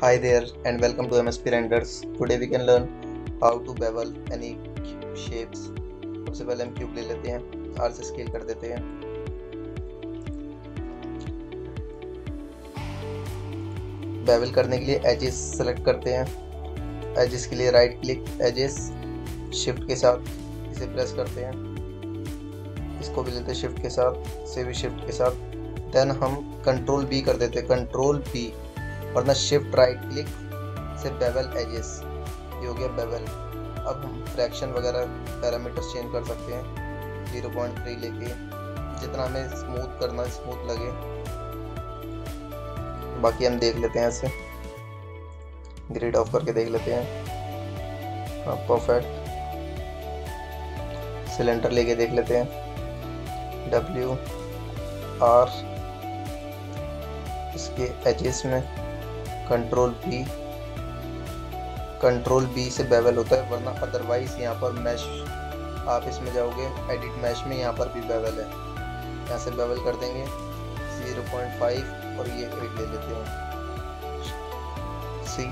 Hi there and welcome to MSP Renders. Today we can learn how to bevel any shapes. सबसे पहले हम cube ले लेते हैं आर से स्केल कर देते हैं। बेवल करने के लिए एजेस सेलेक्ट करते हैं। एजेस के लिए राइट क्लिक एजेस शिफ्ट के साथ इसे प्रेस करते हैं। इसको भी लेते हैं शिफ्ट के साथ, इसे भी शिफ्ट के साथ। देन हम कंट्रोल बी कर देते हैं कंट्रोल बी वरना शिफ्ट राइट क्लिक से बेवल एजेस ये हो गया बेवल अब हम फ्रैक्शन वगैरह पैरामीटर्स चेंज कर सकते हैं. ज़ीरो पॉइंट थ्री लेके. जितना हमें स्मूथ करना स्मूथ लगे. बाकी हम देख लेते हैं ऐसे ग्रिड ऑफ़ करके देख लेते हैं. हाँ परफेक्ट सिलेंडर लेके देख लेते हैं. डब्ल्यू आर इसके एजेस में. कंट्रोल बी कंट्रोल बी से बेवल होता है, वरना अदरवाइज़ यहाँ पर मैश आप इसमें जाओगे एडिट मैश में यहाँ पर भी बेवल है। यहाँ से बेवल कर देंगे 0.5 और ये एट ले लेते हैं। सी